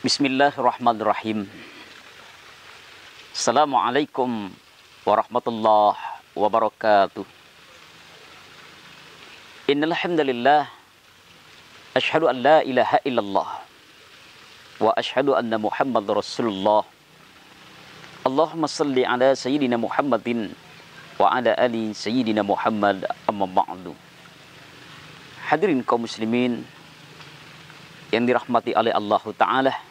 Bismillahirrahmanirrahim. Assalamualaikum warahmatullahi wabarakatuh. Innal hamdalillah asyhadu an la ilaha illallah wa asyhadu anna Muhammadar Rasulullah. Allahumma salli ala sayyidina Muhammadin wa ala ali sayyidina Muhammad amma ba'du. Hadirin kaum muslimin yang dirahmati oleh Allah Ta'ala.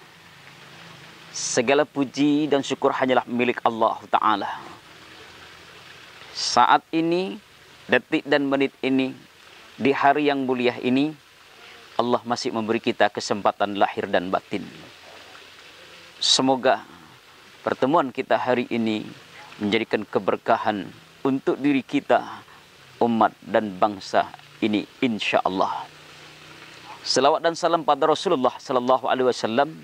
Segala puji dan syukur hanyalah milik Allah Ta'ala. Saat ini, detik dan menit ini, di hari yang mulia ini, Allah masih memberi kita kesempatan lahir dan batin. Semoga pertemuan kita hari ini menjadikan keberkahan untuk diri kita, umat dan bangsa ini insya Allah. Selawat dan salam pada Rasulullah sallallahu alaihi wasallam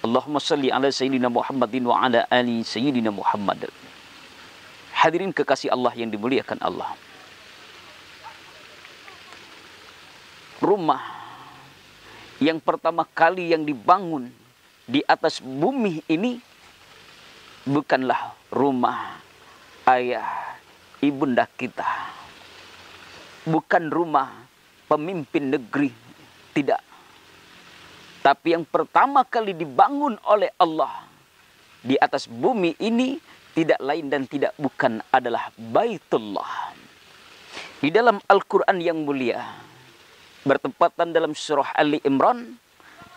Allahumma salli ala Sayyidina Muhammadin wa ala ali Sayyidina Muhammad. Hadirin kekasih Allah yang dimuliakan Allah. Rumah yang pertama kali yang dibangun di atas bumi ini bukanlah rumah ayah ibunda kita. Bukan rumah pemimpin negeri, tidak tapi yang pertama kali dibangun oleh Allah di atas bumi ini tidak lain dan tidak bukan adalah Baitullah. Di dalam Al-Quran yang mulia, bertempatan dalam surah Ali Imran,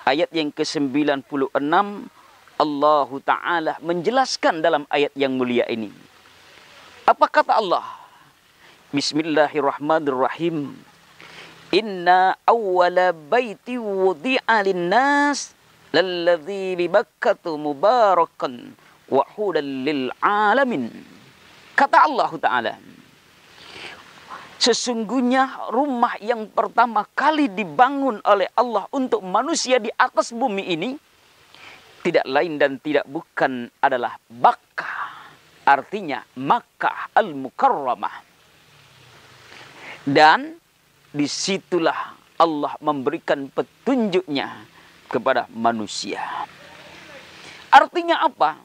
ayat yang ke-96, Allah Ta'ala menjelaskan dalam ayat yang mulia ini. Apa kata Allah? Bismillahirrahmanirrahim. Inna awwala baiti wudi'a linnas lalladzi bi Bakkatu mubarakan wa hudan lil alamin. Kata Allah Ta'ala. Sesungguhnya rumah yang pertama kali dibangun oleh Allah untuk manusia di atas bumi ini tidak lain dan tidak bukan adalah Bakkah. Artinya Makkah al-Mukarramah. Dan di situlah Allah memberikan petunjuknya kepada manusia. Artinya apa?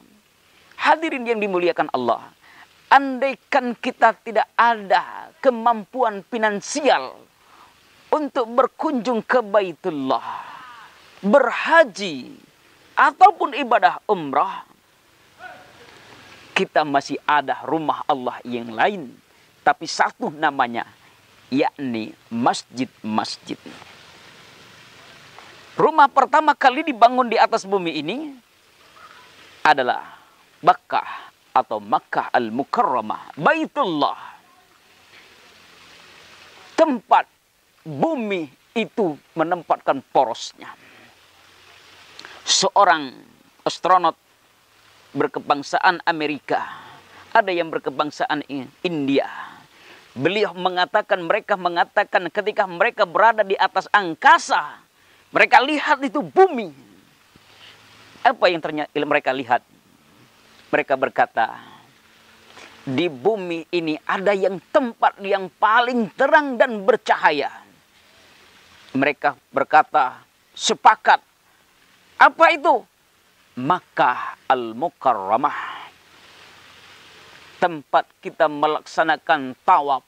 Hadirin yang dimuliakan Allah. Andaikan kita tidak ada kemampuan finansial untuk berkunjung ke Baitullah, berhaji, ataupun ibadah umrah, kita masih ada rumah Allah yang lain. Tapi satu namanya, yakni masjid-masjid. Rumah pertama kali dibangun di atas bumi ini adalah Makkah atau Makkah Al-Mukarramah, Baitullah. Tempat bumi itu menempatkan porosnya. Seorang astronot berkebangsaan Amerika, ada yang berkebangsaan India, Beliau mengatakan, mereka mengatakan ketika mereka berada di atas angkasa, mereka lihat itu bumi. Apa yang ternyata mereka lihat? Mereka berkata, di bumi ini ada yang tempat yang paling terang dan bercahaya. Mereka berkata, sepakat. Apa itu? Makkah al-Mukarramah tempat kita melaksanakan tawaf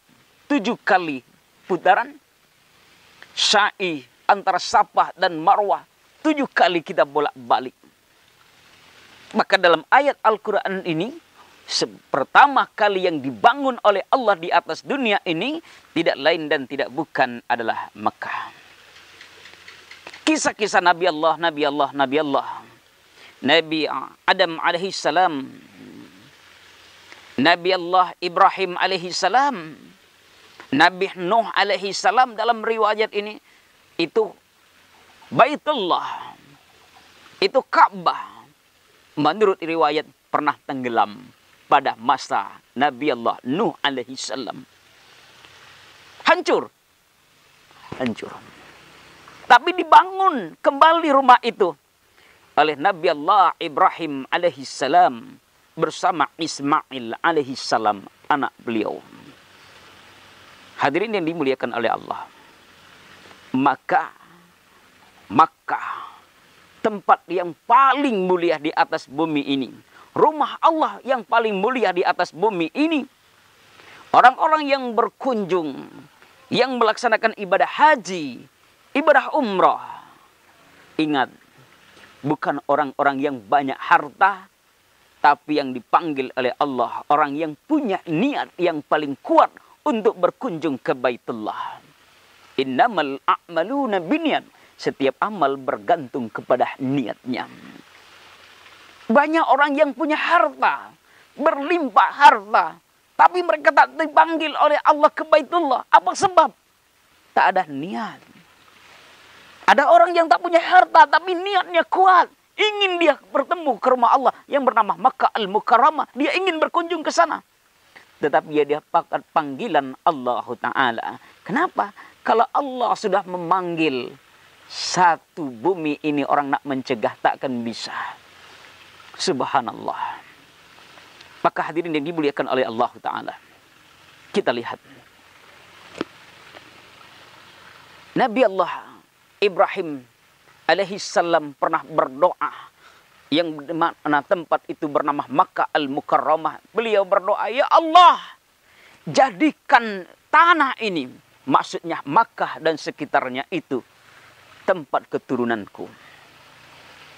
tujuh kali putaran. Sa'i antara Safah dan Marwah tujuh kali kita bolak-balik. Maka dalam ayat Al-Quran ini, pertama kali yang dibangun oleh Allah di atas dunia ini, tidak lain dan tidak bukan adalah Mekah. Kisah-kisah Nabi Allah, Nabi Allah, Nabi Allah. Nabi Adam alaihissalam Nabi Allah Ibrahim alaihi salam, Nabi Nuh alaihi salam dalam riwayat ini itu Baitullah. Itu Ka'bah. Menurut riwayat pernah tenggelam pada masa Nabi Allah Nuh alaihi salam. Hancur. Hancur. Tapi dibangun kembali rumah itu oleh Nabi Allah Ibrahim alaihi salam bersama Ismail alaihi salam anak beliau. Hadirin yang dimuliakan oleh Allah. Maka Makkah tempat yang paling mulia di atas bumi ini. Rumah Allah yang paling mulia di atas bumi ini. Orang-orang yang berkunjung, yang melaksanakan ibadah haji, ibadah umrah. Ingat, bukan orang-orang yang banyak harta, tapi yang dipanggil oleh Allah, orang yang punya niat yang paling kuat untuk berkunjung ke Baitullah. Innamal a'maluna binyan. Setiap amal bergantung kepada niatnya. Banyak orang yang punya harta, berlimpah harta, tapi mereka tak dipanggil oleh Allah ke Baitullah. Apa sebab? Tak ada niat. Ada orang yang tak punya harta, tapi niatnya kuat. Ingin dia bertemu ke rumah Allah yang bernama Makkah Al-Mukarramah. Dia ingin berkunjung ke sana. Tetapi dia dapat panggilan Allah Ta'ala. Kenapa? Kalau Allah sudah memanggil satu bumi ini orang nak mencegah tak akan bisa. Subhanallah. Maka hadirin yang dimuliakan oleh Allah Ta'ala. Kita lihat. Nabi Allah Ibrahim alaihi salam pernah berdoa yang mana tempat itu bernama Makkah Al-Mukarramah. Beliau berdoa, "Ya Allah, jadikan tanah ini Maksudnya Makkah dan sekitarnya itu tempat keturunanku.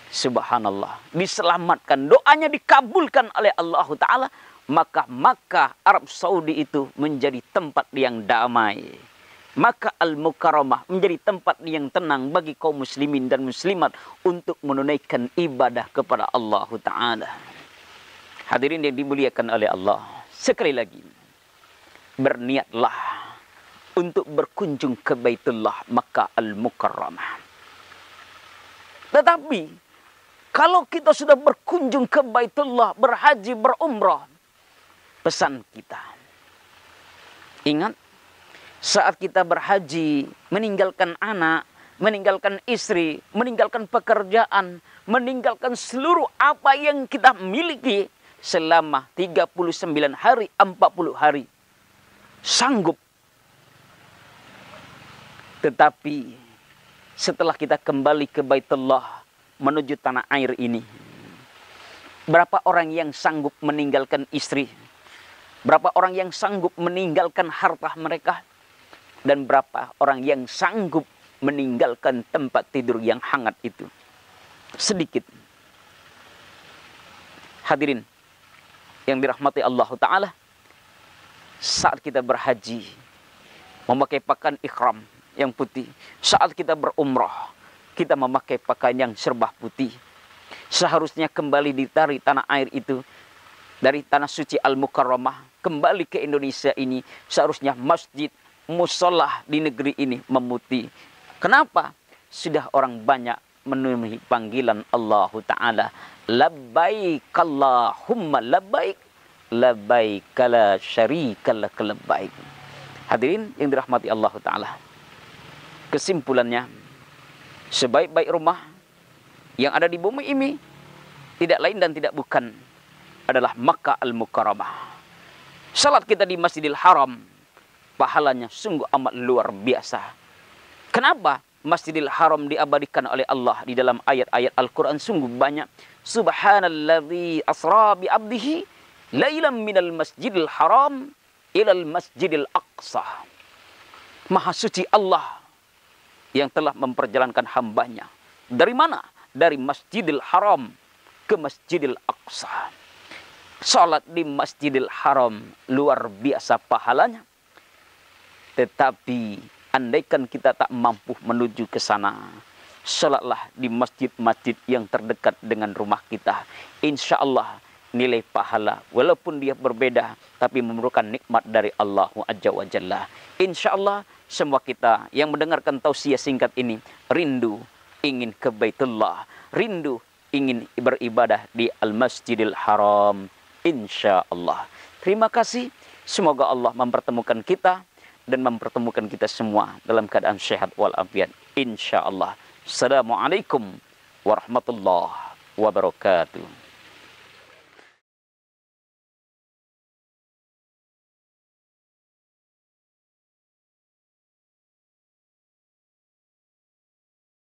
Subhanallah. Diselamatkan. Doanya dikabulkan oleh Allah Ta'ala. Maka Makkah Arab Saudi itu menjadi tempat yang damai. Maka Al-Mukarramah menjadi tempat yang tenang bagi kaum muslimin dan muslimat untuk menunaikan ibadah kepada Allah Ta'ala. Hadirin yang dimuliakan oleh Allah. Sekali lagi. Berniatlah untuk berkunjung ke Baitullah Makkah Al-Mukarramah. Tetapi kalau kita sudah berkunjung ke Baitullah, berhaji, berumrah, pesan kita. Ingat, saat kita berhaji, meninggalkan anak, meninggalkan istri, meninggalkan pekerjaan, meninggalkan seluruh apa yang kita miliki selama 39 hari, 40 hari. Sanggup tetapi setelah kita kembali ke Baitullah menuju tanah air ini, berapa orang yang sanggup meninggalkan istri? Berapa orang yang sanggup meninggalkan harta mereka? Dan berapa orang yang sanggup meninggalkan tempat tidur yang hangat itu? Sedikit. Hadirin yang dirahmati Allah Ta'ala, saat kita berhaji, memakai pakaian ikhram, yang putih. Saat kita berumrah, kita memakai pakaian yang serba putih. Seharusnya kembali ditari tanah air itu dari tanah suci Al-Mukarramah kembali ke Indonesia ini seharusnya masjid musolah di negeri ini memutih. Kenapa? Sudah orang banyak memenuhi panggilan Allah Ta'ala. Labbaik Allahumma labbaik. Labbaik la syarika lak labbaik. Hadirin yang dirahmati Allah Ta'ala. Kesimpulannya, sebaik-baik rumah yang ada di bumi ini tidak lain dan tidak bukan adalah Makkah Al-Mukarramah. Salat kita di Masjidil Haram pahalanya sungguh amat luar biasa. Kenapa? Masjidil Haram diabadikan oleh Allah di dalam ayat-ayat Al-Quran sungguh banyak. Subhanalladzi asra bi abdihi lailam minal masjidil haram ilal masjidil aqsa. Maha suci Allah yang telah memperjalankan hambanya. Dari mana? Dari Masjidil Haram ke Masjidil Aqsa. Salat di Masjidil Haram luar biasa pahalanya. Tetapi andaikan kita tak mampu menuju ke sana, salatlah di masjid-masjid yang terdekat dengan rumah kita. Insya Allah nilai pahala walaupun dia berbeda tapi memerlukan nikmat dari Allah Azza. Insya Allah semua kita yang mendengarkan tausiah singkat ini rindu ingin ke Baitullah, rindu ingin beribadah di Al-Masjidil Haram insya Allah. Terima kasih. Semoga Allah mempertemukan kita dan mempertemukan kita semua dalam keadaan sehat walafiat. Insya Allah. Assalamualaikum warahmatullahi wabarakatuh.